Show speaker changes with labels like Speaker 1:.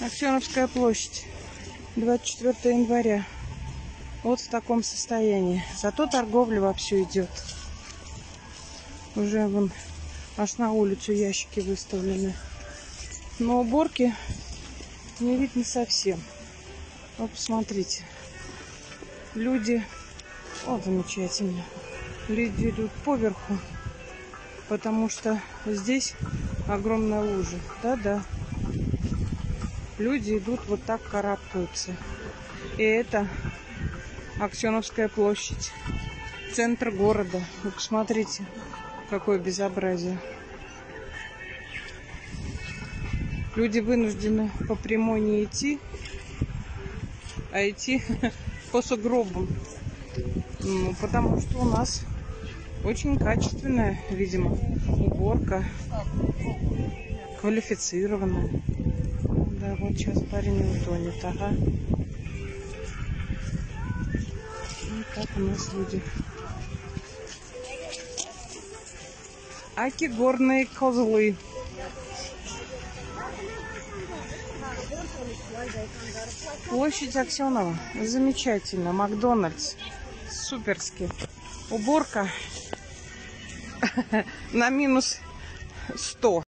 Speaker 1: Аксеновская площадь. 24 января. Вот в таком состоянии. Зато торговля вовсю идет. Уже вон аж на улицу ящики выставлены. Но уборки не видно совсем. Вот посмотрите. Люди... Вот замечательно. Люди идут поверху, потому что здесь огромная лужа. Да-да. Люди идут вот так карабкаются. И это Аксеновская площадь. Центр города. Вы посмотрите, какое безобразие. Люди вынуждены по прямой не идти, а идти по сугробам. Ну, потому что у нас очень качественная, видимо, уборка. Квалифицированная. Да, вот сейчас парень не утонет, ага. Вот так у нас люди. Аки горные козлы. Площадь Аксенова. Замечательно. Макдональдс. Суперски. Уборка на минус 100.